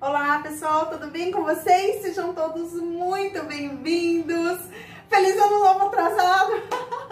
Olá pessoal, tudo bem com vocês? Sejam todos muito bem-vindos! Feliz ano novo atrasado!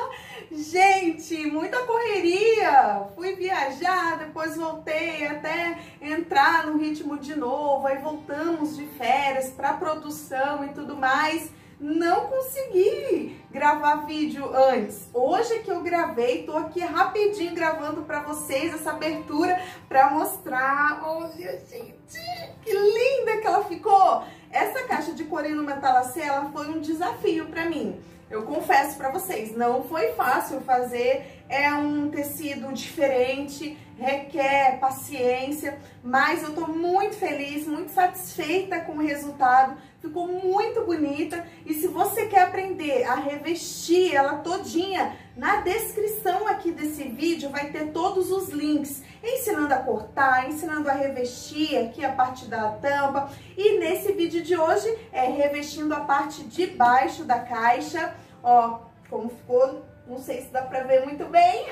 Gente, muita correria! Fui viajar, depois voltei até entrar no ritmo de novo, aí voltamos de férias para produção e tudo mais não consegui gravar vídeo antes. Hoje que eu gravei, tô aqui rapidinho gravando para vocês essa abertura para mostrar. Olha, gente, que linda que ela ficou! Essa caixa de corino metalacê, ela foi um desafio para mim. Eu confesso para vocês, não foi fácil fazer, é um tecido diferente, requer paciência, mas eu tô muito feliz, muito satisfeita com o resultado, ficou muito bonita. E se você quer aprender a revestir ela todinha, na descrição aqui desse vídeo vai ter todos os links, ensinando a cortar, ensinando a revestir aqui a parte da tampa. E nesse vídeo de hoje é revestindo a parte de baixo da caixa, Ó, como ficou, não sei se dá pra ver muito bem,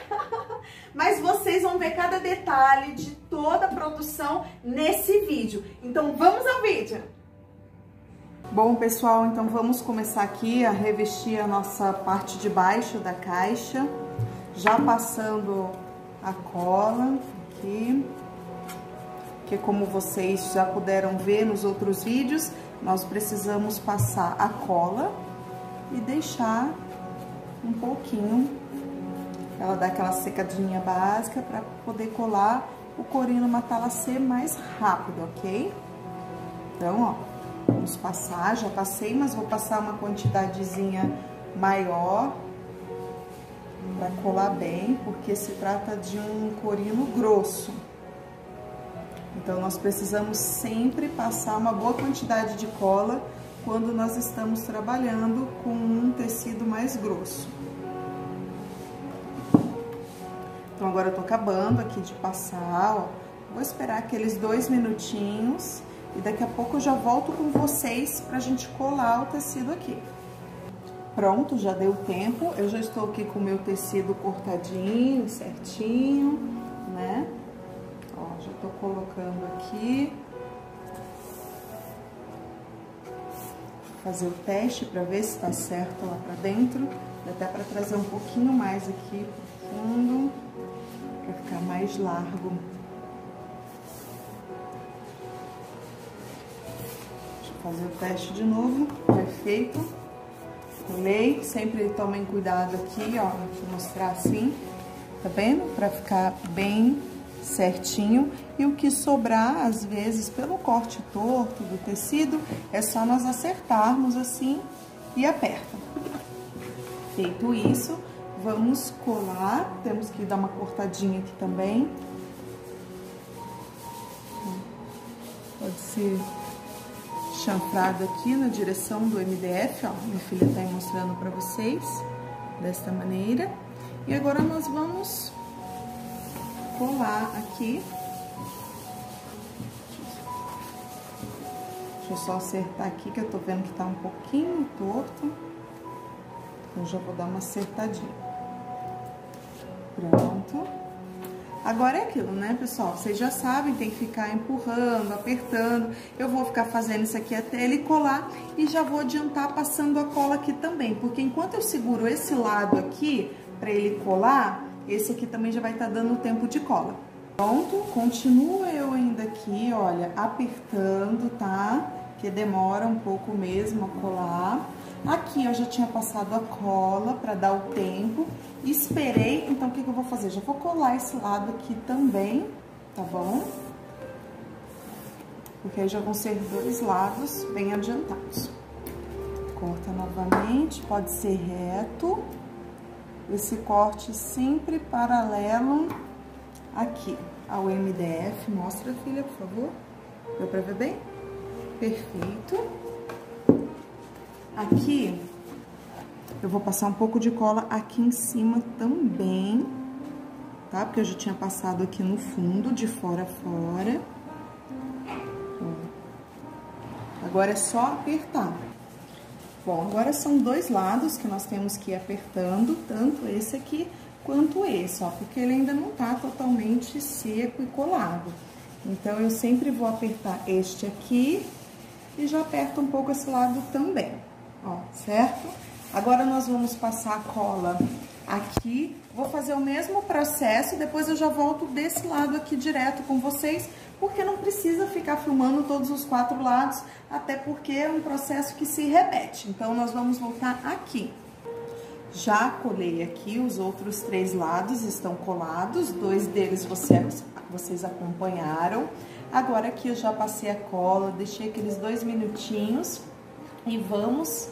mas vocês vão ver cada detalhe de toda a produção nesse vídeo. Então vamos ao vídeo! Bom, pessoal, então vamos começar aqui a revestir a nossa parte de baixo da caixa, já passando a cola aqui, que como vocês já puderam ver nos outros vídeos, nós precisamos passar a cola e deixar um pouquinho, ela dá aquela secadinha básica para poder colar o corino matalacê mais rápido, ok? Então, ó, vamos passar, já passei, mas vou passar uma quantidadezinha maior para colar bem, porque se trata de um corino grosso. Então, nós precisamos sempre passar uma boa quantidade de cola quando nós estamos trabalhando com um tecido mais grosso. Então, agora eu tô acabando aqui de passar, ó. Vou esperar aqueles dois minutinhos e daqui a pouco eu já volto com vocês pra gente colar o tecido aqui. Pronto, já deu tempo. Eu já estou aqui com o meu tecido cortadinho, certinho, né? Ó, já tô colocando aqui. Fazer o teste para ver se está certo lá para dentro. Dá até para trazer um pouquinho mais aqui pro fundo, para ficar mais largo. Deixa eu fazer o teste de novo, perfeito. Colei, sempre tomem cuidado aqui, ó, vou mostrar assim, tá vendo? Para ficar bem certinho e o que sobrar, às vezes, pelo corte torto do tecido, é só nós acertarmos assim e aperta. Feito isso, vamos colar, temos que dar uma cortadinha aqui também. Pode ser chanfrado aqui na direção do MDF, ó, minha filha tá aí mostrando pra vocês, desta maneira. E agora nós vamos colar aqui. Deixa eu só acertar aqui, que eu tô vendo que tá um pouquinho torto. Então, já vou dar uma acertadinha. Pronto. Agora é aquilo, né, pessoal? Vocês já sabem, tem que ficar empurrando, apertando. Eu vou ficar fazendo isso aqui até ele colar e já vou adiantar passando a cola aqui também. Porque enquanto eu seguro esse lado aqui, pra ele colar, esse aqui também já vai estar tá dando tempo de cola. Pronto, continuo eu ainda aqui, olha, apertando, tá? Que demora um pouco mesmo a colar. Aqui eu já tinha passado a cola para dar o tempo. Esperei, então o que, que eu vou fazer? Já vou colar esse lado aqui também, tá bom? Porque aí já vão ser dois lados bem adiantados. Corta novamente, pode ser reto esse corte sempre paralelo aqui ao MDF. Mostra, filha, por favor. Deu pra ver bem? Perfeito. Aqui, eu vou passar um pouco de cola aqui em cima também, tá? Porque eu já tinha passado aqui no fundo, de fora a fora. Agora é só apertar. Bom, agora são dois lados que nós temos que ir apertando, tanto esse aqui quanto esse, ó, porque ele ainda não tá totalmente seco e colado. Então, eu sempre vou apertar este aqui e já aperto um pouco esse lado também, ó, certo? Agora, nós vamos passar a cola aqui. Vou fazer o mesmo processo, depois eu já volto desse lado aqui direto com vocês, porque não precisa ficar filmando todos os quatro lados, até porque é um processo que se repete. Então, nós vamos voltar aqui. Já colei aqui, os outros três lados estão colados, dois deles vocês, vocês acompanharam. Agora aqui eu já passei a cola, deixei aqueles dois minutinhos e vamos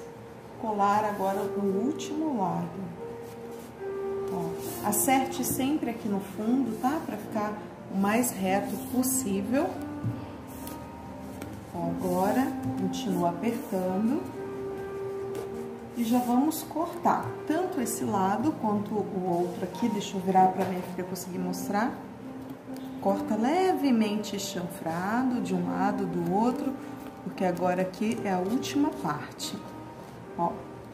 colar agora o último lado. Ó, acerte sempre aqui no fundo, tá? Pra ficar o mais reto possível. Agora, continua apertando e já vamos cortar tanto esse lado quanto o outro aqui. Deixa eu virar para minha filha conseguir mostrar. Corta levemente chanfrado de um lado, do outro, porque agora aqui é a última parte. Ó,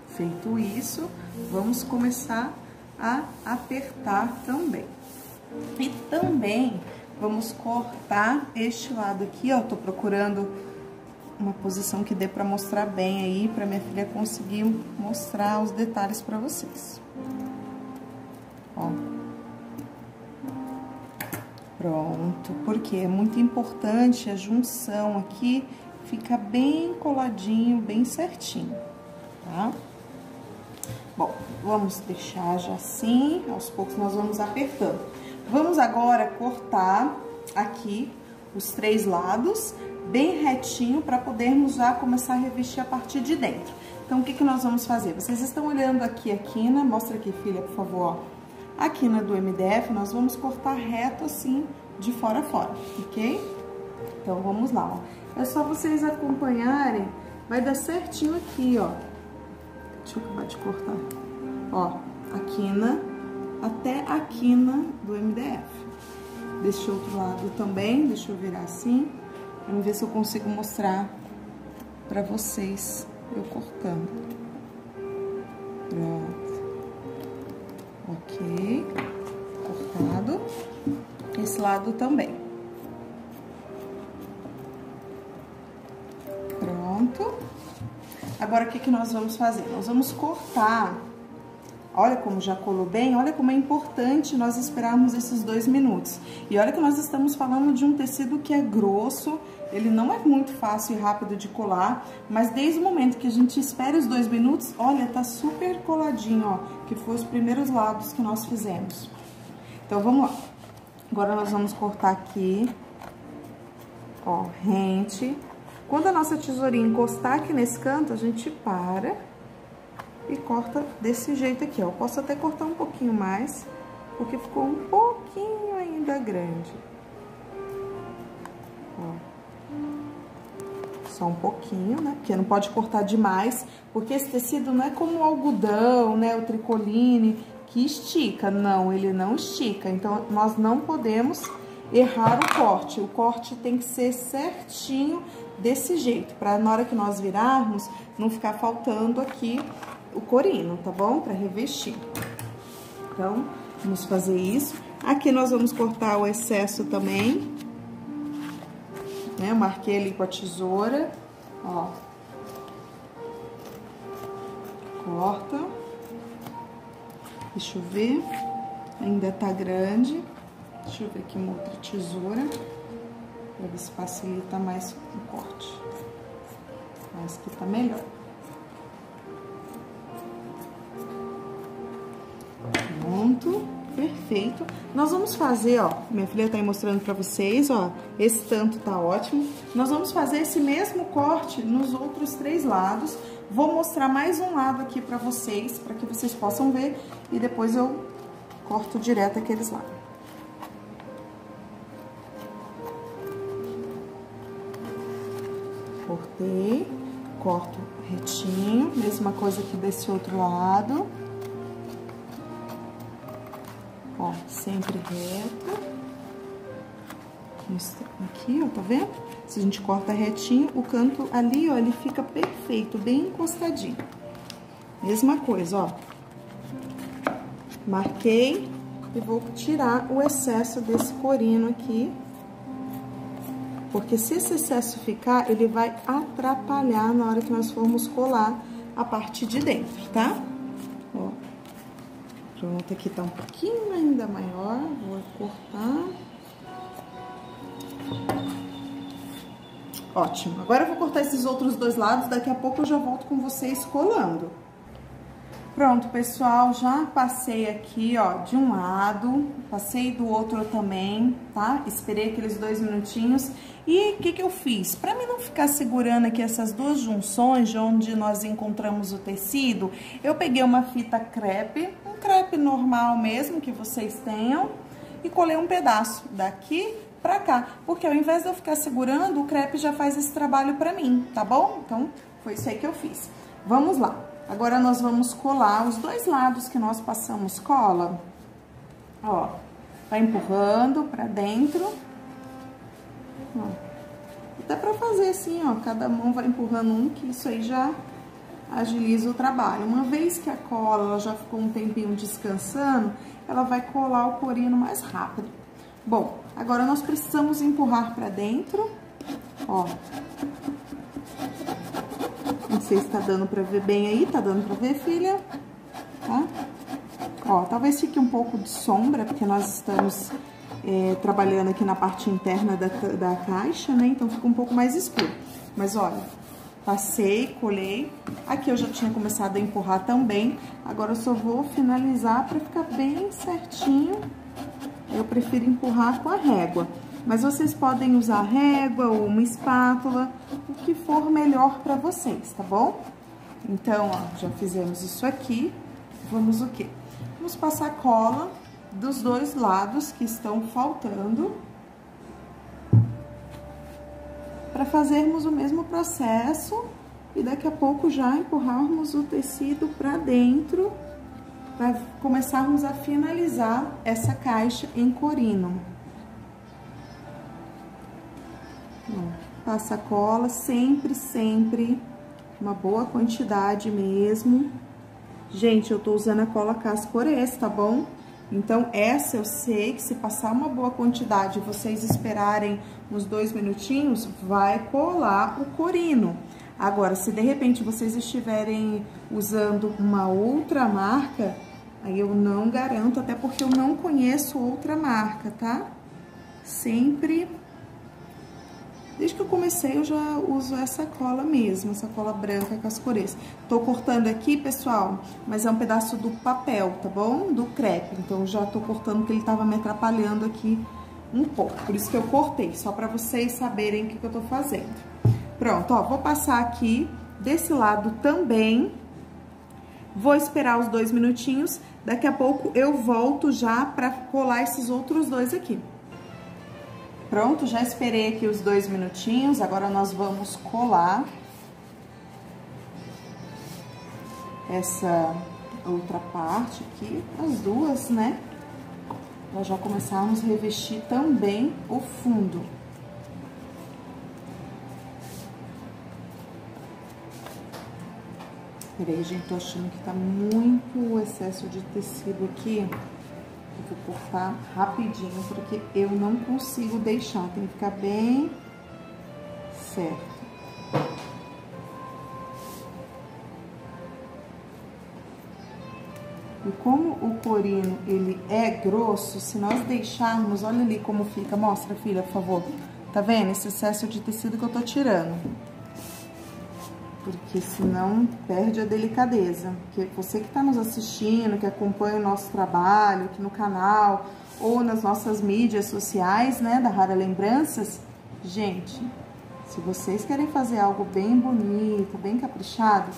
feito isso, vamos começar a apertar também. E também vamos cortar este lado aqui, ó, tô procurando uma posição que dê para mostrar bem aí, para minha filha conseguir mostrar os detalhes para vocês. Ó. Pronto, porque é muito importante a junção aqui, fica bem coladinho, bem certinho, tá? Bom, vamos deixar já assim, aos poucos nós vamos apertando. Vamos agora cortar aqui os três lados, bem retinho para podermos já começar a revestir a partir de dentro. Então, o que, que nós vamos fazer? Vocês estão olhando aqui a quina, mostra aqui, filha, por favor. A quina do MDF, nós vamos cortar reto assim, de fora a fora, ok? Então, vamos lá, ó. É só vocês acompanharem, vai dar certinho aqui, ó. Deixa eu acabar de cortar. Ó, a quina até a quina do MDF. Deste outro lado também, deixa eu virar assim. Vamos ver se eu consigo mostrar pra vocês eu cortando. Pronto. Ok. Cortado. Esse lado também. Pronto. Agora, o que, que nós vamos fazer? Nós vamos cortar Olha como já colou bem, olha como é importante nós esperarmos esses dois minutos. E olha que nós estamos falando de um tecido que é grosso, ele não é muito fácil e rápido de colar, mas desde o momento que a gente espera os dois minutos, olha, tá super coladinho, ó, que foi os primeiros lados que nós fizemos. Então, vamos lá. Agora, nós vamos cortar aqui, ó, rente. Quando a nossa tesourinha encostar aqui nesse canto, a gente para e corta desse jeito aqui, ó. Eu posso até cortar um pouquinho mais, porque ficou um pouquinho ainda grande. Ó. Só um pouquinho, né? Porque não pode cortar demais, porque esse tecido não é como o algodão, né? O tricoline, que estica. Não, ele não estica. Então, nós não podemos errar o corte. O corte tem que ser certinho desse jeito, para na hora que nós virarmos, não ficar faltando aqui o corino, tá bom? Pra revestir. Então, vamos fazer isso. Aqui nós vamos cortar o excesso também. Né? Eu marquei ali com a tesoura, ó. Corta. Deixa eu ver. Ainda tá grande. Deixa eu ver aqui uma outra tesoura. Pra ver se facilita mais o corte. Mas que tá melhor. Perfeito. Nós vamos fazer, ó, minha filha tá aí mostrando pra vocês, ó, esse tanto tá ótimo. Nós vamos fazer esse mesmo corte nos outros três lados. Vou mostrar mais um lado aqui pra vocês, pra que vocês possam ver, e depois eu corto direto aqueles lados. Cortei, corto retinho, mesma coisa aqui desse outro lado. Ó, sempre reto. Aqui, ó, tá vendo? Se a gente corta retinho, o canto ali, ó, ele fica perfeito, bem encostadinho. Mesma coisa, ó. Marquei e vou tirar o excesso desse corino aqui. Porque se esse excesso ficar, ele vai atrapalhar na hora que nós formos colar a parte de dentro, tá? Pronto, aqui tá um pouquinho ainda maior, vou cortar. Ótimo. Agora eu vou cortar esses outros dois lados, daqui a pouco eu já volto com vocês colando. Pronto, pessoal, já passei aqui, ó, de um lado, passei do outro também, tá? Esperei aqueles dois minutinhos. E o que que eu fiz? Pra mim não ficar segurando aqui essas duas junções de onde nós encontramos o tecido, eu peguei uma fita crepe, um crepe normal mesmo que vocês tenham, e colei um pedaço daqui pra cá. Porque ao invés de eu ficar segurando, o crepe já faz esse trabalho pra mim, tá bom? Então, foi isso aí que eu fiz. Vamos lá. Agora, nós vamos colar os dois lados que nós passamos cola. Ó, vai empurrando pra dentro. Ó. Até pra fazer assim, ó, cada mão vai empurrando um, que isso aí já agiliza o trabalho. Uma vez que a cola ela já ficou um tempinho descansando, ela vai colar o corino mais rápido. Bom, agora nós precisamos empurrar pra dentro, ó. Sei se tá dando pra ver bem aí, tá dando pra ver, filha? Tá? Ó, talvez fique um pouco de sombra, porque nós estamos é, trabalhando aqui na parte interna da, da caixa, né? Então fica um pouco mais escuro. Mas olha, passei, colei. Aqui eu já tinha começado a empurrar também. Agora eu só vou finalizar pra ficar bem certinho. Eu prefiro empurrar com a régua. Mas vocês podem usar régua ou uma espátula, o que for melhor para vocês, tá bom? Então, ó, já fizemos isso aqui. Vamos o quê? Vamos passar cola dos dois lados que estão faltando. Para fazermos o mesmo processo e daqui a pouco já empurrarmos o tecido para dentro para começarmos a finalizar essa caixa em corino. Passa cola, sempre, sempre, uma boa quantidade mesmo. Gente, eu tô usando a cola Cascores, tá bom? Então, essa eu sei que se passar uma boa quantidade e vocês esperarem uns dois minutinhos, vai colar o corino. Agora, se de repente vocês estiverem usando uma outra marca, aí eu não garanto, até porque eu não conheço outra marca, tá? Sempre Desde que eu comecei, eu já uso essa cola mesmo, essa cola branca cascorês. Tô cortando aqui, pessoal, mas é um pedaço do papel, tá bom? Do crepe. Então, já tô cortando porque ele tava me atrapalhando aqui um pouco. Por isso que eu cortei, só pra vocês saberem o que, que eu tô fazendo. Pronto, ó, vou passar aqui desse lado também. Vou esperar os dois minutinhos. Daqui a pouco eu volto já pra colar esses outros dois aqui. Pronto, já esperei aqui os dois minutinhos, agora nós vamos colar essa outra parte aqui, as duas, né? Pra já começarmos a revestir também o fundo. Peraí, gente, tô achando que tá muito excesso de tecido aqui. Eu vou cortar rapidinho, porque eu não consigo deixar, tem que ficar bem certo. E como o corino, ele é grosso, se nós deixarmos, olha ali como fica, mostra, filha, por favor. Tá vendo esse excesso de tecido que eu tô tirando? Porque senão perde a delicadeza. Porque você que está nos assistindo, que acompanha o nosso trabalho aqui no canal ou nas nossas mídias sociais, né, da Rara Lembranças, gente, se vocês querem fazer algo bem bonito, bem caprichado,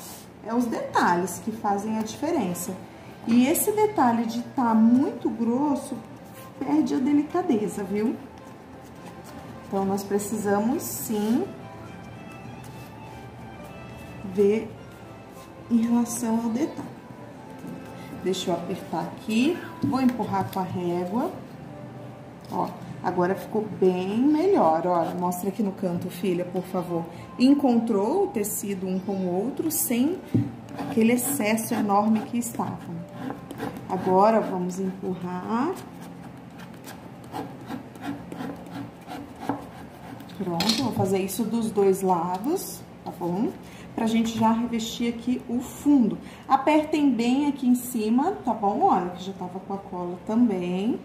é os detalhes que fazem a diferença. E esse detalhe de estar tá muito grosso perde a delicadeza, viu? Então, nós precisamos sim ver em relação ao detalhe. Deixa eu apertar aqui, vou empurrar com a régua. Ó, agora ficou bem melhor, ó. Mostra aqui no canto, filha, por favor. Encontrou o tecido um com o outro sem aquele excesso enorme que estava. Agora, vamos empurrar. Pronto, vou fazer isso dos dois lados, tá bom? Pra gente já revestir aqui o fundo. Apertem bem aqui em cima, tá bom? Olha, que já tava com a cola também.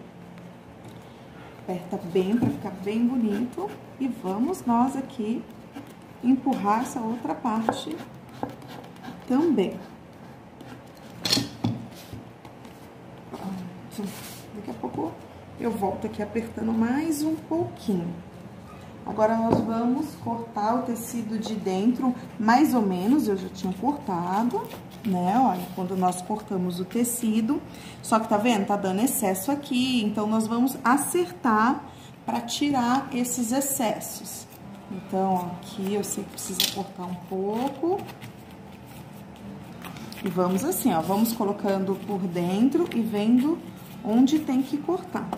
Aperta bem pra ficar bem bonito. E vamos nós aqui empurrar essa outra parte também. Pronto. Daqui a pouco eu volto aqui apertando mais um pouquinho. Agora, nós vamos cortar o tecido de dentro, mais ou menos, eu já tinha cortado, né? Olha, quando nós cortamos o tecido, só que tá vendo? Tá dando excesso aqui, então nós vamos acertar para tirar esses excessos. Então, ó, aqui eu sei que precisa cortar um pouco. E vamos assim, ó, vamos colocando por dentro e vendo onde tem que cortar.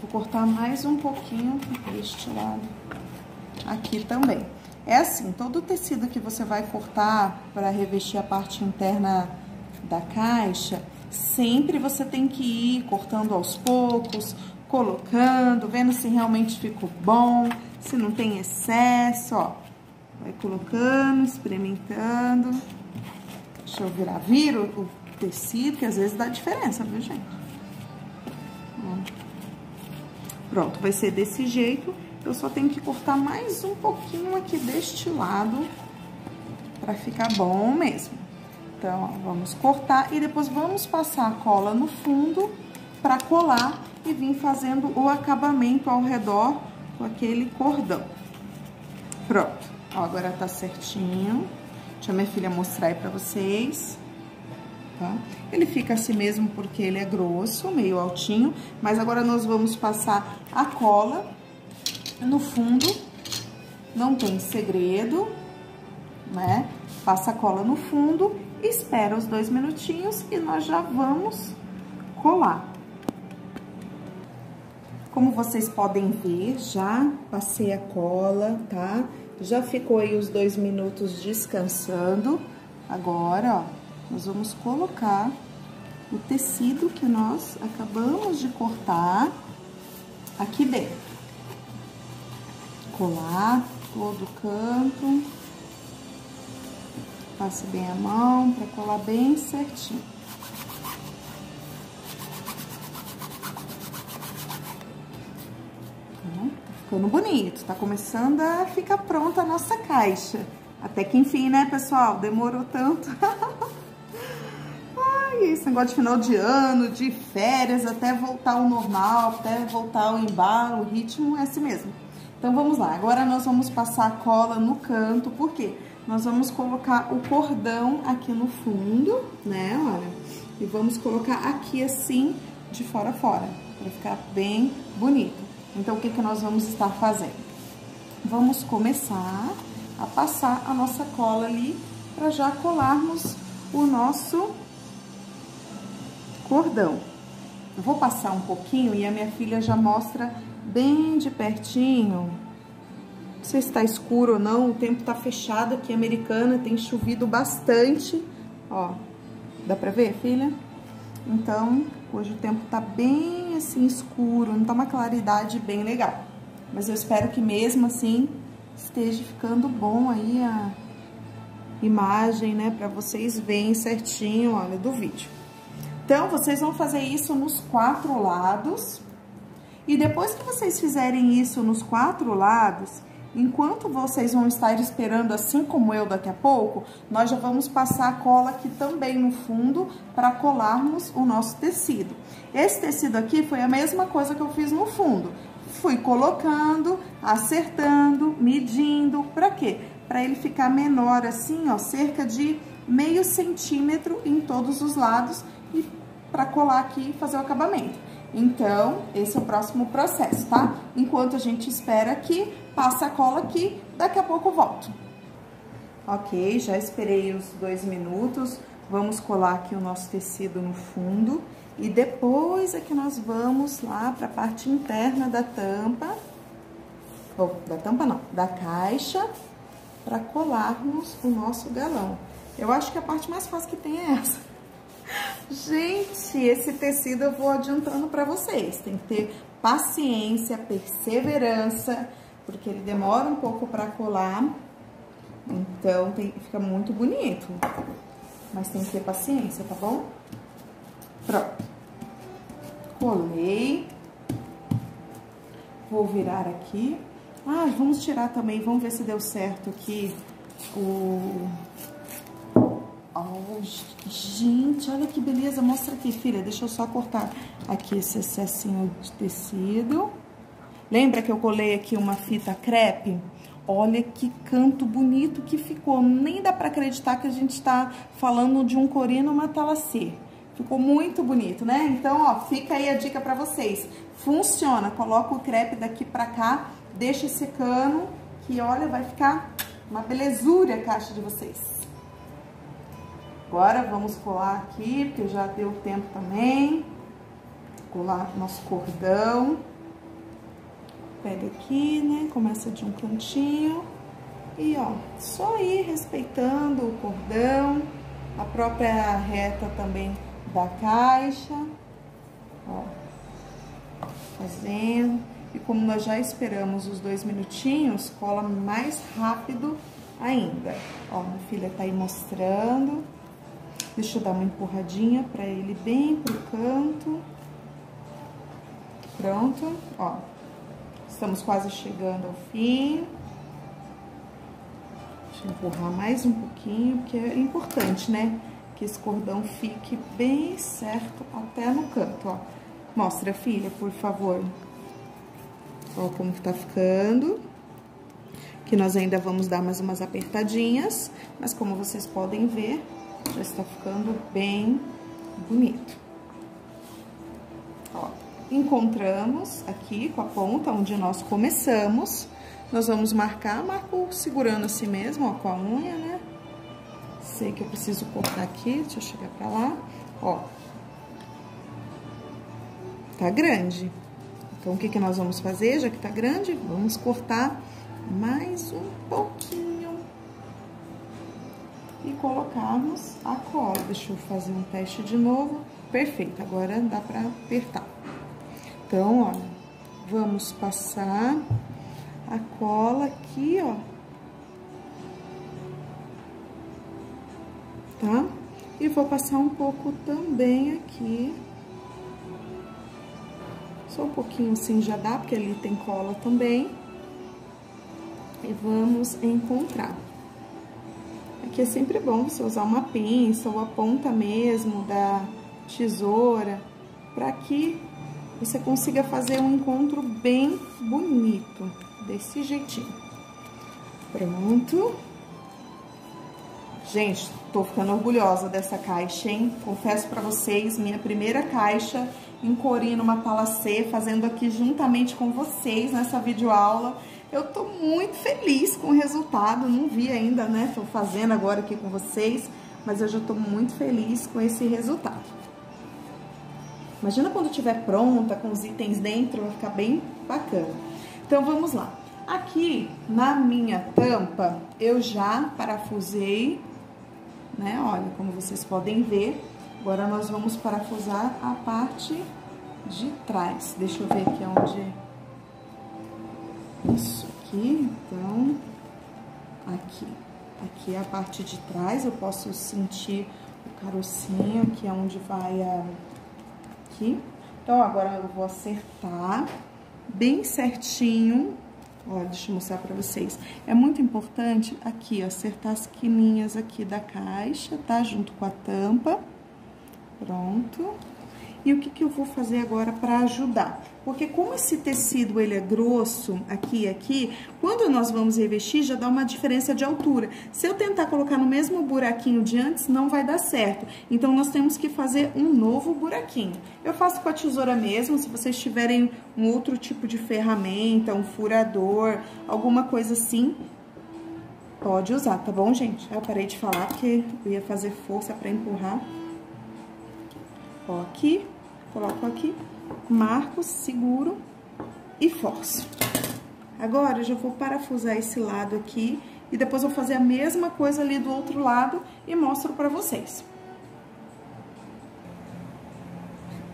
Vou cortar mais um pouquinho deste lado aqui também. É assim, todo o tecido que você vai cortar para revestir a parte interna da caixa, sempre você tem que ir cortando aos poucos, colocando, vendo se realmente ficou bom, se não tem excesso, ó. Vai colocando, experimentando. Deixa eu virar, vira o tecido, que às vezes dá diferença, viu, gente? Pronto, vai ser desse jeito. Eu só tenho que cortar mais um pouquinho aqui deste lado pra ficar bom mesmo. Então, ó, vamos cortar e depois vamos passar a cola no fundo pra colar e vir fazendo o acabamento ao redor com aquele cordão. Pronto. Ó, agora tá certinho. Deixa minha filha mostrar aí pra vocês. Tá? Ele fica assim mesmo porque ele é grosso, meio altinho. Mas agora nós vamos passar a cola no fundo. Não tem segredo, né? Passa a cola no fundo, espera os dois minutinhos e nós já vamos colar. Como vocês podem ver, já passei a cola, tá? Já ficou aí os dois minutos descansando. Agora, ó, nós vamos colocar o tecido que nós acabamos de cortar aqui dentro. Colar todo o canto. Passe bem a mão para colar bem certinho. ficando bonito, tá começando a ficar pronta a nossa caixa. Até que enfim, né, pessoal? Demorou tanto. Ai, esse negócio de final de ano, de férias, até voltar ao normal, até voltar ao embalo, o ritmo é assim mesmo. Então, vamos lá. Agora, nós vamos passar a cola no canto, por quê? Nós vamos colocar o cordão aqui no fundo, né, olha. E vamos colocar aqui assim, de fora a fora, pra ficar bem bonito. Então, o que, que nós vamos estar fazendo? Vamos começar a passar a nossa cola ali para já colarmos o nosso cordão. Vou passar um pouquinho e a minha filha já mostra bem de pertinho. Não sei se está escuro ou não, o tempo está fechado aqui, americana, tem chovido bastante. Ó, dá para ver, filha? Então, hoje o tempo tá bem assim escuro, não tá uma claridade bem legal. Mas eu espero que mesmo assim esteja ficando bom aí a imagem, né, para vocês verem certinho, olha, do vídeo. Então, vocês vão fazer isso nos quatro lados. E depois que vocês fizerem isso nos quatro lados, Enquanto vocês vão estar esperando, assim como eu daqui a pouco, nós já vamos passar a cola aqui também no fundo para colarmos o nosso tecido. Esse tecido aqui foi a mesma coisa que eu fiz no fundo. Fui colocando, acertando, medindo, para quê? Para ele ficar menor assim, ó, cerca de meio centímetro em todos os lados e para colar aqui e fazer o acabamento. Então, esse é o próximo processo, tá? Enquanto a gente espera aqui, passa a cola aqui, daqui a pouco eu volto. Ok, já esperei os dois minutos. Vamos colar aqui o nosso tecido no fundo. E depois é que nós vamos lá para a parte interna da tampa. Ou, da tampa não, da caixa, para colarmos o nosso galão. Eu acho que a parte mais fácil que tem é essa. Gente, esse tecido eu vou adiantando pra vocês. Tem que ter paciência, perseverança, porque ele demora um pouco para colar, então tem, fica muito bonito. Mas tem que ter paciência, tá bom? Pronto. Colei. Vou virar aqui. Ah, vamos tirar também, vamos ver se deu certo aqui o... Oh, gente, olha que beleza. Mostra aqui, filha. Deixa eu só cortar aqui esse excessinho de tecido. Lembra que eu colei aqui uma fita crepe? Olha que canto bonito que ficou. Nem dá pra acreditar que a gente tá falando de um corino matalacê. Ficou muito bonito, né? Então, ó, fica aí a dica pra vocês. Funciona. Coloca o crepe daqui pra cá, deixa secando, que olha, vai ficar uma belezura a caixa de vocês. Agora vamos colar aqui, porque já deu tempo também. Colar nosso cordão. Pega aqui, né? Começa de um cantinho. E, ó, só ir respeitando o cordão, a própria reta também da caixa. Ó, fazendo. E como nós já esperamos os dois minutinhos, cola mais rápido ainda. Ó, minha filha tá aí mostrando. Deixa eu dar uma empurradinha pra ele bem pro canto. Pronto, ó. Estamos quase chegando ao fim. Deixa eu empurrar mais um pouquinho, porque é importante, né? Que esse cordão fique bem certo até no canto, ó. Mostra, filha, por favor. Ó como que tá ficando. Que nós ainda vamos dar mais umas apertadinhas, mas como vocês podem ver, já está ficando bem bonito. Ó, encontramos aqui com a ponta onde nós começamos. Nós vamos marcar, marco segurando assim mesmo, ó, com a unha, né? Sei que eu preciso cortar aqui, deixa eu chegar pra lá. Ó, tá grande. Então, o que, que nós vamos fazer, já que tá grande? Vamos cortar mais um pouquinho. E colocarmos a cola. Deixa eu fazer um teste de novo. Perfeito, agora dá pra apertar. Então, olha, vamos passar a cola aqui, ó. Tá? E vou passar um pouco também aqui só um pouquinho assim já dá, porque ali tem cola também. E vamos encontrar. Aqui é sempre bom você usar uma pinça ou a ponta mesmo da tesoura, para que você consiga fazer um encontro bem bonito, desse jeitinho. Pronto. Gente, tô ficando orgulhosa dessa caixa, hein? Confesso pra vocês, minha primeira caixa em Corino Matalacê, fazendo aqui juntamente com vocês nessa videoaula. Eu tô muito feliz com o resultado, não vi ainda, né? Tô fazendo agora aqui com vocês, mas eu já tô muito feliz com esse resultado. Imagina quando tiver pronta, com os itens dentro, vai ficar bem bacana. Então, vamos lá. Aqui, na minha tampa, eu já parafusei, né? Olha, como vocês podem ver, Agora, nós vamos parafusar a parte de trás. Deixa eu ver aqui onde... Isso aqui, então... Aqui. Aqui é a parte de trás, eu posso sentir o carocinho, que é onde vai a... Aqui. Então, agora eu vou acertar bem certinho. Ó, deixa eu mostrar pra vocês. É muito importante aqui, ó, acertar as quininhas aqui da caixa, tá? Junto com a tampa. Pronto. E o que, que eu vou fazer agora para ajudar? Porque como esse tecido ele é grosso aqui e aqui, quando nós vamos revestir já dá uma diferença de altura. Se eu tentar colocar no mesmo buraquinho de antes, não vai dar certo. Então, nós temos que fazer um novo buraquinho. Eu faço com a tesoura mesmo, se vocês tiverem um outro tipo de ferramenta, um furador, alguma coisa assim, pode usar, tá bom, gente? Eu parei de falar porque eu ia fazer força para empurrar. Ó, aqui, coloco aqui, marco, seguro e forço. Agora, eu já vou parafusar esse lado aqui e depois vou fazer a mesma coisa ali do outro lado e mostro pra vocês.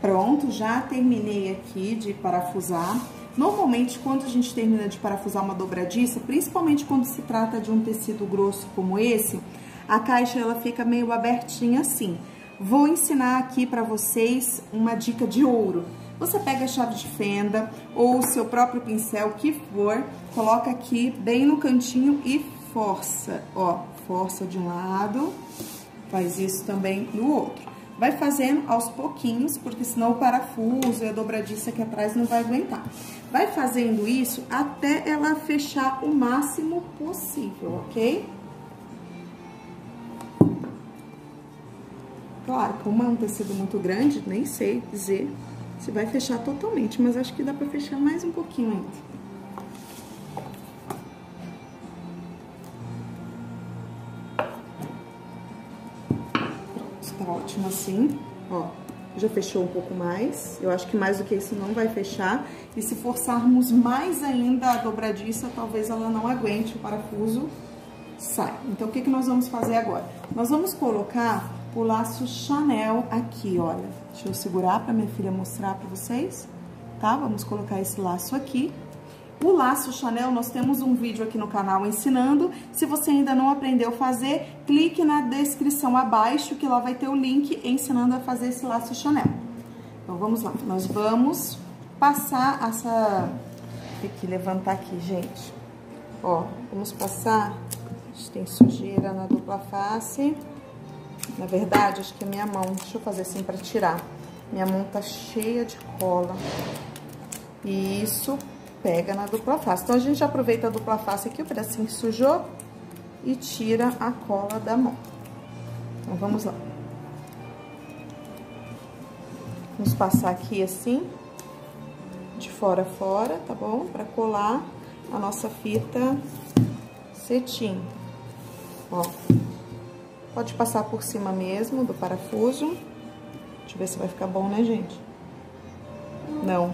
Pronto, já terminei aqui de parafusar. Normalmente, quando a gente termina de parafusar uma dobradiça, principalmente quando se trata de um tecido grosso como esse, a caixa ela fica meio abertinha assim. Vou ensinar aqui para vocês uma dica de ouro. Você pega a chave de fenda ou o seu próprio pincel, que for, coloca aqui bem no cantinho e força, ó, força de um lado, faz isso também no outro. Vai fazendo aos pouquinhos, porque senão o parafuso e a dobradiça aqui atrás não vai aguentar. Vai fazendo isso até ela fechar o máximo possível, ok? Claro, como é um tecido muito grande, nem sei dizer se vai fechar totalmente, mas acho que dá pra fechar mais um pouquinho ainda. tá ótimo assim, ó. Já fechou um pouco mais, eu acho que mais do que isso não vai fechar. E se forçarmos mais ainda a dobradiça, talvez ela não aguente, o parafuso sai. Então, o que, que nós vamos fazer agora? Nós vamos colocar o laço Chanel aqui, olha. Deixa eu segurar para minha filha mostrar para vocês, tá? Vamos colocar esse laço aqui. O laço Chanel, nós temos um vídeo aqui no canal ensinando. Se você ainda não aprendeu a fazer, clique na descrição abaixo, que lá vai ter o link ensinando a fazer esse laço Chanel. Então, vamos lá. Nós vamos passar essa... Tem que levantar aqui, gente. Ó, vamos passar... A gente tem sujeira na dupla face. Na verdade, acho que é minha mão. Deixa eu fazer assim pra tirar. Minha mão tá cheia de cola. E isso pega na dupla face. Então, a gente aproveita a dupla face aqui, o pedacinho que sujou, e tira a cola da mão. Então, vamos lá. Vamos passar aqui assim, de fora a fora, tá bom? Pra colar a nossa fita cetim. Ó. Pode passar por cima mesmo do parafuso. Deixa eu ver se vai ficar bom, né, gente? Não.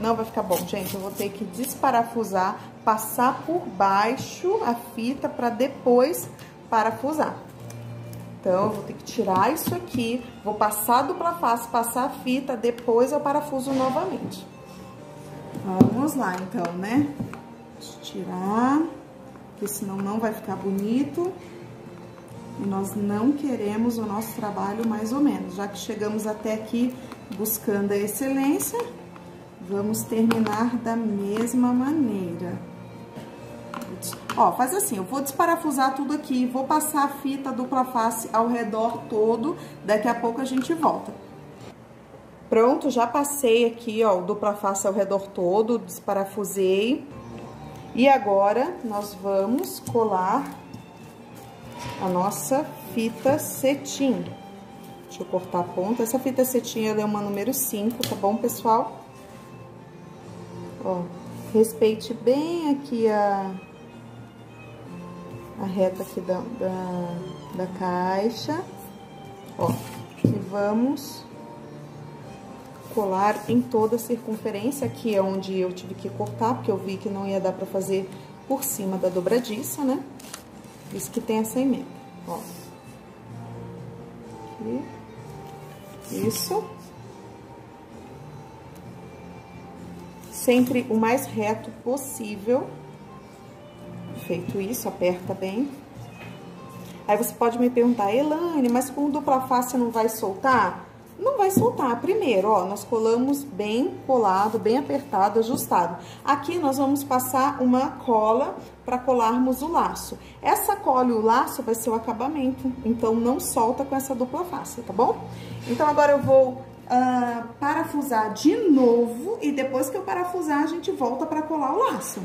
Não vai ficar bom, gente. Eu vou ter que desparafusar, passar por baixo a fita para depois parafusar. Então, eu vou ter que tirar isso aqui, vou passar a dupla face, passar a fita, depois eu parafuso novamente. Vamos lá, então, né? Deixa eu tirar, porque senão não vai ficar bonito. E nós não queremos o nosso trabalho mais ou menos, já que chegamos até aqui buscando a excelência, Vamos terminar da mesma maneira. Ó, faz assim, eu vou desparafusar tudo aqui, vou passar a fita dupla face ao redor todo, daqui a pouco a gente volta. Pronto, já passei aqui, ó, o dupla face ao redor todo, desparafusei. E agora, nós vamos colar a nossa fita cetim. Deixa eu cortar a ponta. Essa fita cetim, ela é uma número 5, tá bom, pessoal? Ó, respeite bem aqui a, a reta aqui da, da, da caixa. Ó, e vamos colar em toda a circunferência. Aqui é onde eu tive que cortar, porque eu vi que não ia dar pra fazer por cima da dobradiça, né? Isso que tem essa emenda, ó. Aqui. Isso. sempre o mais reto possível. Feito isso, aperta bem. Aí você pode me perguntar, Elane, mas com dupla face não vai soltar? Não vai soltar. Primeiro, ó, nós colamos bem colado, bem apertado, ajustado. Aqui nós vamos passar uma cola para colarmos o laço. Essa cola e o laço vai ser o acabamento, então não solta com essa dupla face, tá bom? Então agora eu vou uh, parafusar de novo e depois que eu parafusar, a gente volta para colar o laço.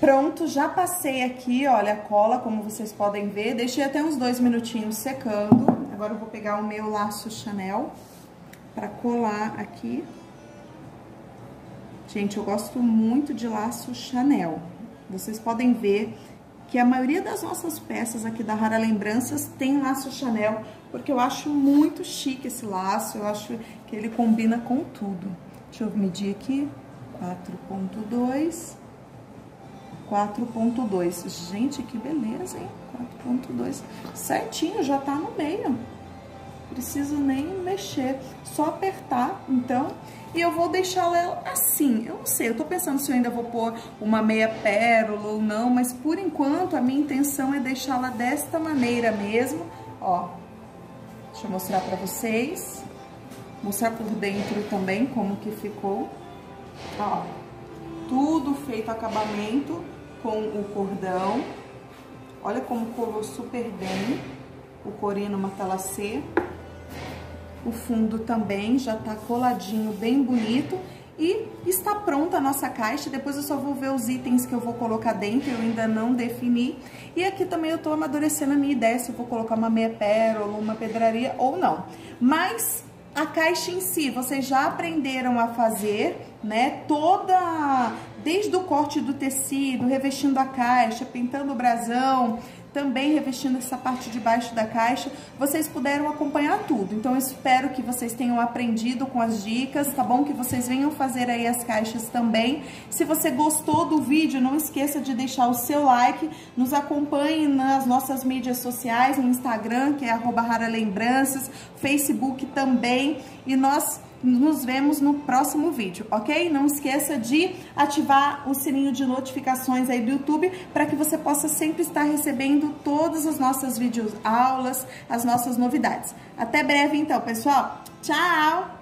Pronto, já passei aqui, olha, a cola, como vocês podem ver. Deixei até uns dois minutinhos secando. Agora eu vou pegar o meu laço Chanel para colar aqui. Gente, eu gosto muito de laço Chanel. Vocês podem ver que a maioria das nossas peças aqui da Rara Lembranças tem laço Chanel, porque eu acho muito chique esse laço, eu acho que ele combina com tudo. Deixa eu medir aqui, 4.2, 4.2. Gente, que beleza, hein? 4.2, certinho, já tá no meio. Preciso nem mexer, só apertar, então. E eu vou deixá-la assim, eu não sei, eu tô pensando se eu ainda vou pôr uma meia pérola ou não, mas por enquanto a minha intenção é deixá-la desta maneira mesmo, ó. Deixa eu mostrar pra vocês, mostrar por dentro também como que ficou, ó. Tudo feito acabamento com o cordão, olha como colou super bem o corino matelassê. O fundo também já tá coladinho, bem bonito. E está pronta a nossa caixa, depois eu só vou ver os itens que eu vou colocar dentro, eu ainda não defini. E aqui também eu tô amadurecendo a minha ideia, se eu vou colocar uma meia pérola, uma pedraria ou não. Mas a caixa em si, vocês já aprenderam a fazer, né? Toda, desde o corte do tecido, revestindo a caixa, pintando o brasão, também revestindo essa parte de baixo da caixa, vocês puderam acompanhar tudo. Então, eu espero que vocês tenham aprendido com as dicas, tá bom? Que vocês venham fazer aí as caixas também. Se você gostou do vídeo, não esqueça de deixar o seu like, nos acompanhe nas nossas mídias sociais, no Instagram, que é arroba Facebook também, e nós nos vemos no próximo vídeo, ok? Não esqueça de ativar o sininho de notificações aí do YouTube para que você possa sempre estar recebendo todas as nossas vídeos aulas, as nossas novidades. Até breve então, pessoal. Tchau!